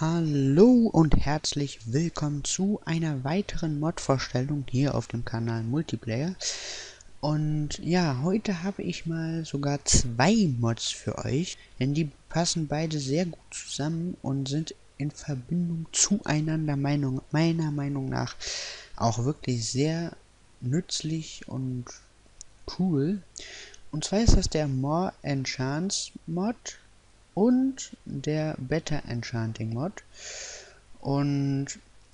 Hallo und herzlich willkommen zu einer weiteren Mod-Vorstellung hier auf dem Kanal Multiplayer. Und ja, heute habe ich mal sogar zwei Mods für euch, denn die passen beide sehr gut zusammen und sind in Verbindung zueinander Meinung, meiner Meinung nach auch wirklich sehr nützlich und cool. Und zwar ist das der More Enchants Mod und der Better Enchanting Mod. Und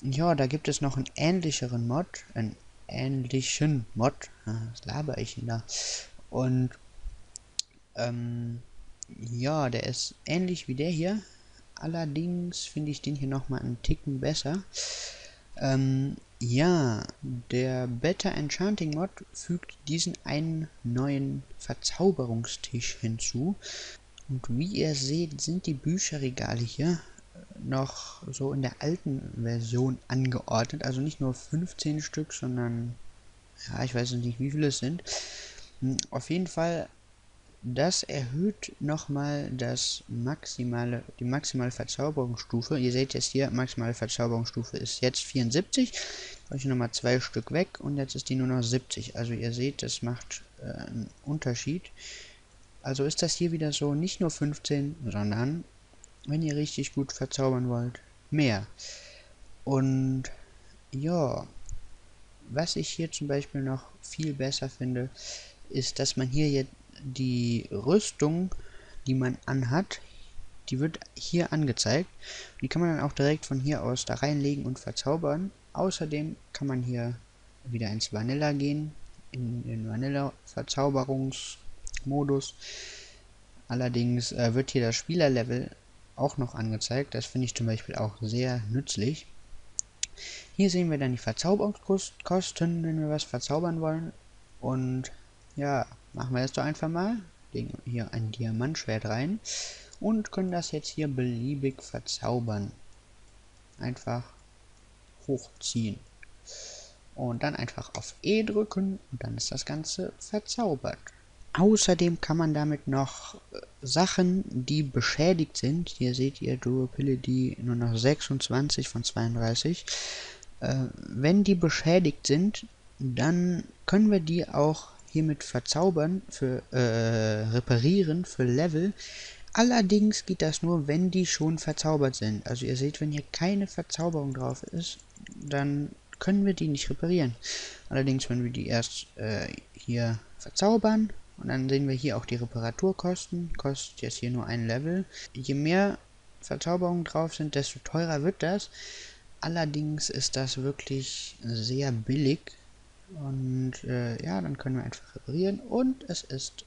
ja, da gibt es noch einen ähnlicheren Mod, einen ähnlichen Mod. Was laber ich denn da? Und ähm, ja, der ist ähnlich wie der hier. Allerdings finde ich den hier nochmal einen Ticken besser. Ähm, ja, der Better Enchanting Mod fügt diesen einen neuen Verzauberungstisch hinzu. Und wie ihr seht, sind die Bücherregale hier noch so in der alten Version angeordnet. Also nicht nur 15 Stück, sondern ja, ich weiß nicht, wie viele es sind. Hm, auf jeden Fall, das erhöht nochmal das maximale, die maximale Verzauberungsstufe. Ihr seht jetzt hier, maximale Verzauberungsstufe ist jetzt 74. Habe ich nochmal zwei Stück weg und jetzt ist die nur noch 70. Also ihr seht, das macht äh, einen Unterschied. Also ist das hier wieder so, nicht nur 15, sondern, wenn ihr richtig gut verzaubern wollt, mehr. Und ja, was ich hier zum Beispiel noch viel besser finde, ist, dass man hier jetzt die Rüstung, die man anhat, die wird hier angezeigt. Die kann man dann auch direkt von hier aus da reinlegen und verzaubern. Außerdem kann man hier wieder ins Vanilla gehen, in den Vanilla Verzauberungs Modus. Allerdings äh, wird hier das Spielerlevel auch noch angezeigt. Das finde ich zum Beispiel auch sehr nützlich. Hier sehen wir dann die Verzauberungskosten, wenn wir was verzaubern wollen. Und ja, machen wir das doch einfach mal. Legen hier ein Diamantschwert rein und können das jetzt hier beliebig verzaubern. Einfach hochziehen. Und dann einfach auf E drücken und dann ist das Ganze verzaubert. Außerdem kann man damit noch äh, Sachen, die beschädigt sind, hier seht ihr Durability nur noch 26 von 32, äh, wenn die beschädigt sind, dann können wir die auch hiermit verzaubern, für äh, reparieren, für Level. Allerdings geht das nur, wenn die schon verzaubert sind. Also ihr seht, wenn hier keine Verzauberung drauf ist, dann können wir die nicht reparieren. Allerdings, wenn wir die erst äh, hier verzaubern und dann sehen wir hier auch die Reparaturkosten. Kostet jetzt hier nur ein Level. Je mehr Verzauberungen drauf sind, desto teurer wird das. Allerdings ist das wirklich sehr billig. Und äh, ja, dann können wir einfach reparieren und es ist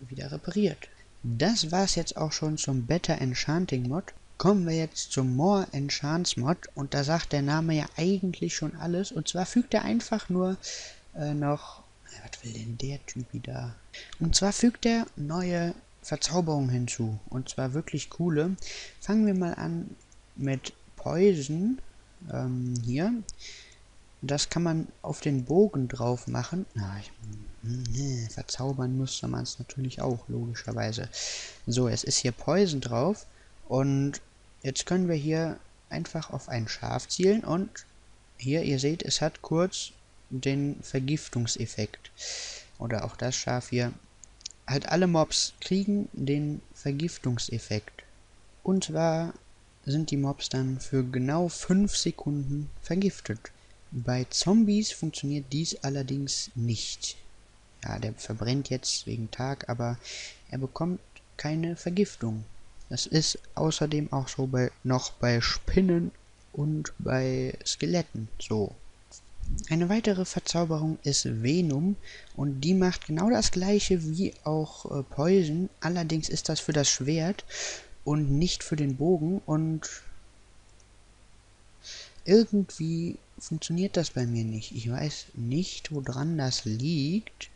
wieder repariert. Das war es jetzt auch schon zum Better Enchanting Mod. Kommen wir jetzt zum More Enchants Mod und da sagt der Name ja eigentlich schon alles. Und zwar fügt er einfach nur äh, noch was will denn der Typ da? Und zwar fügt er neue Verzauberungen hinzu. Und zwar wirklich coole. Fangen wir mal an mit Poison. Ähm, hier. Das kann man auf den Bogen drauf machen. Na, ich, nee, verzaubern müsste man es natürlich auch, logischerweise. So, es ist hier Poison drauf. Und jetzt können wir hier einfach auf ein Schaf zielen. Und hier, ihr seht, es hat kurz den Vergiftungseffekt. Oder auch das Schaf hier. Halt alle Mobs kriegen den Vergiftungseffekt. Und zwar sind die Mobs dann für genau 5 Sekunden vergiftet. Bei Zombies funktioniert dies allerdings nicht. Ja, der verbrennt jetzt wegen Tag, aber er bekommt keine Vergiftung. Das ist außerdem auch so bei, noch bei Spinnen und bei Skeletten so. Eine weitere Verzauberung ist Venom und die macht genau das gleiche wie auch äh, Poison, allerdings ist das für das Schwert und nicht für den Bogen und irgendwie funktioniert das bei mir nicht. Ich weiß nicht, woran das liegt.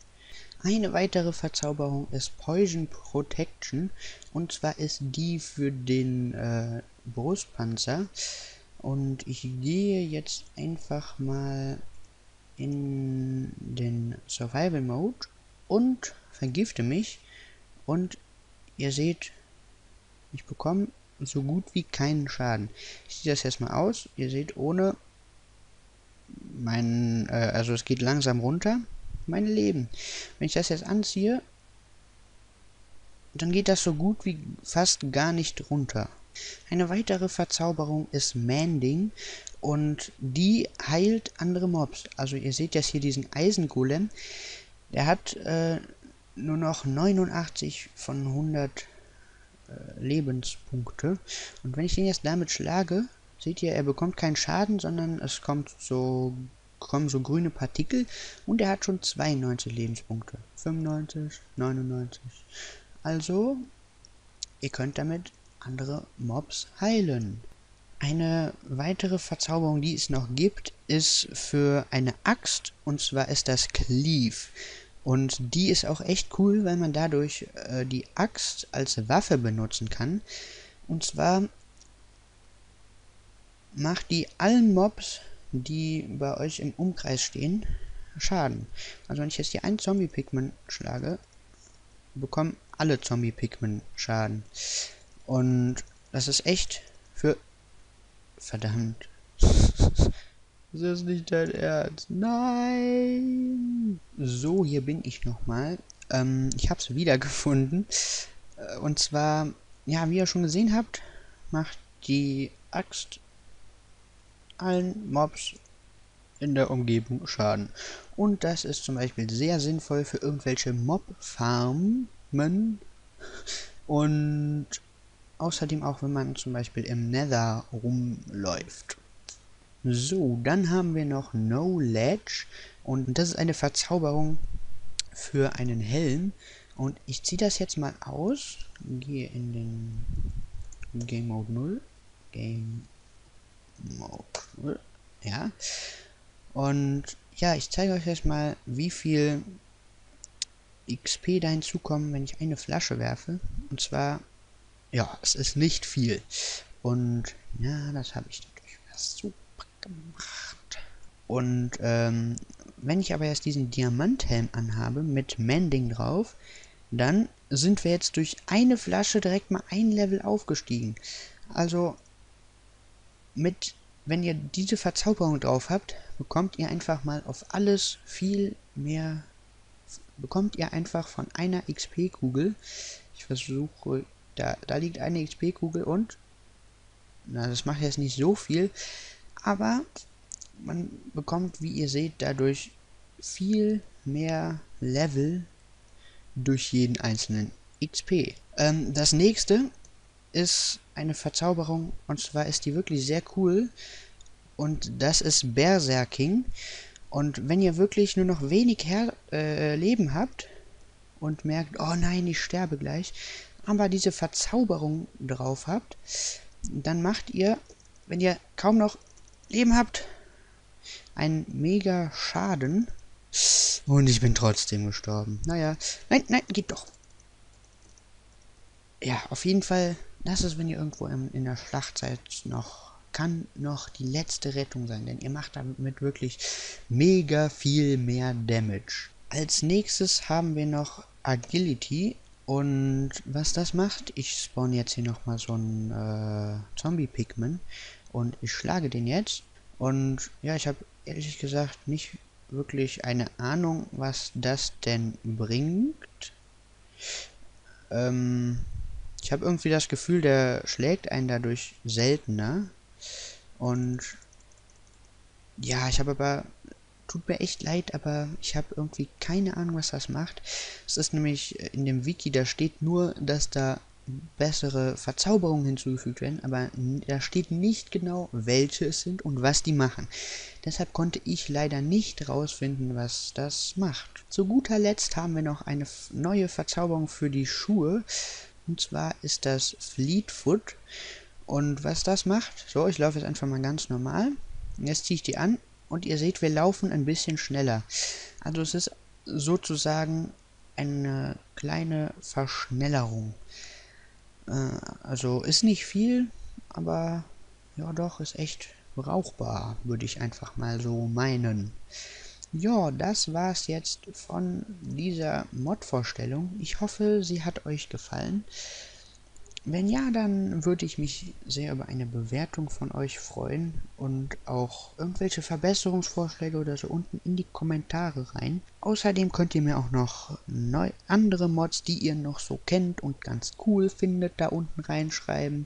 Eine weitere Verzauberung ist Poison Protection und zwar ist die für den äh, Brustpanzer. Und ich gehe jetzt einfach mal in den Survival Mode und vergifte mich. Und ihr seht, ich bekomme so gut wie keinen Schaden. Ich ziehe das jetzt mal aus. Ihr seht ohne mein, äh, also es geht langsam runter, mein Leben. Wenn ich das jetzt anziehe, dann geht das so gut wie fast gar nicht runter. Eine weitere Verzauberung ist Manding und die heilt andere Mobs. Also ihr seht jetzt hier diesen Eisengolem, der hat äh, nur noch 89 von 100 äh, Lebenspunkte. Und wenn ich den jetzt damit schlage, seht ihr, er bekommt keinen Schaden, sondern es kommt so kommen so grüne Partikel und er hat schon 92 Lebenspunkte. 95, 99. Also, ihr könnt damit andere Mobs heilen. Eine weitere Verzauberung, die es noch gibt, ist für eine Axt und zwar ist das Cleave. Und die ist auch echt cool, weil man dadurch äh, die Axt als Waffe benutzen kann. Und zwar macht die allen Mobs, die bei euch im Umkreis stehen, Schaden. Also wenn ich jetzt hier einen Zombie-Pikmin schlage, bekommen alle Zombie-Pikmin Schaden. Und das ist echt für... Verdammt. Das ist nicht dein Ernst. Nein! So, hier bin ich nochmal. Ähm, ich habe es wiedergefunden. Äh, und zwar, ja, wie ihr schon gesehen habt, macht die Axt allen Mobs in der Umgebung Schaden. Und das ist zum Beispiel sehr sinnvoll für irgendwelche Mob-Farmen. Und außerdem auch, wenn man zum Beispiel im Nether rumläuft. So, dann haben wir noch No Ledge und das ist eine Verzauberung für einen Helm. Und ich ziehe das jetzt mal aus, gehe in den Game Mode 0, Game Mode 0, ja. Und ja, ich zeige euch jetzt mal, wie viel XP da hinzukommen, wenn ich eine Flasche werfe. Und zwar, ja, es ist nicht viel. Und ja, das habe ich natürlich super gemacht. Und ähm, wenn ich aber jetzt diesen Diamanthelm anhabe mit Mending drauf, dann sind wir jetzt durch eine Flasche direkt mal ein Level aufgestiegen. Also mit, wenn ihr diese Verzauberung drauf habt, bekommt ihr einfach mal auf alles viel mehr, bekommt ihr einfach von einer XP-Kugel. Ich versuche, da, da liegt eine XP-Kugel und, na, das macht jetzt nicht so viel, aber man bekommt, wie ihr seht, dadurch viel mehr Level durch jeden einzelnen XP. Ähm, das nächste ist eine Verzauberung und zwar ist die wirklich sehr cool und das ist Berserking. Und wenn ihr wirklich nur noch wenig Her äh, Leben habt und merkt, oh nein, ich sterbe gleich, aber diese Verzauberung drauf habt, dann macht ihr, wenn ihr kaum noch Leben habt, einen mega Schaden. Und ich bin trotzdem gestorben. Naja, nein, nein, geht doch. Ja, auf jeden Fall, das ist, wenn ihr irgendwo in, in der Schlacht seid, noch, kann noch die letzte Rettung sein. Denn ihr macht damit wirklich mega viel mehr Damage. Als nächstes haben wir noch Agility. Und was das macht, ich spawn jetzt hier nochmal so einen äh, Zombie-Pigman. Und ich schlage den jetzt. Und ja, ich habe ehrlich gesagt nicht wirklich eine Ahnung, was das denn bringt. Ähm, ich habe irgendwie das Gefühl, der schlägt einen dadurch seltener. Und ja, ich habe aber, tut mir echt leid, aber ich habe irgendwie keine Ahnung, was das macht. Es ist nämlich in dem Wiki, da steht nur, dass da bessere Verzauberungen hinzugefügt werden, aber da steht nicht genau, welche es sind und was die machen. Deshalb konnte ich leider nicht rausfinden, was das macht. Zu guter Letzt haben wir noch eine neue Verzauberung für die Schuhe. Und zwar ist das Fleetfoot. Und was das macht, so, ich laufe jetzt einfach mal ganz normal. Jetzt ziehe ich die an und ihr seht, wir laufen ein bisschen schneller. Also es ist sozusagen eine kleine Verschnellerung. Äh, also ist nicht viel, aber ja doch, ist echt brauchbar, würde ich einfach mal so meinen. Ja, das war's jetzt von dieser Mod-Vorstellung. Ich hoffe, sie hat euch gefallen. Wenn ja, dann würde ich mich sehr über eine Bewertung von euch freuen und auch irgendwelche Verbesserungsvorschläge oder so unten in die Kommentare rein. Außerdem könnt ihr mir auch noch neu andere Mods, die ihr noch so kennt und ganz cool findet, da unten reinschreiben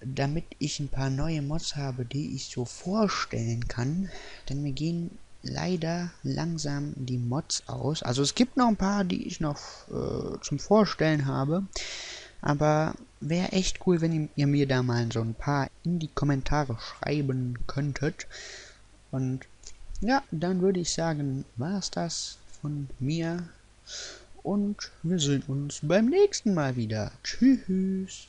damit ich ein paar neue Mods habe, die ich so vorstellen kann, denn mir gehen leider langsam die Mods aus. Also es gibt noch ein paar, die ich noch äh, zum Vorstellen habe, aber wäre echt cool, wenn ihr mir da mal so ein paar in die Kommentare schreiben könntet. Und ja, dann würde ich sagen, war es das von mir. Und wir sehen uns beim nächsten Mal wieder. Tschüss.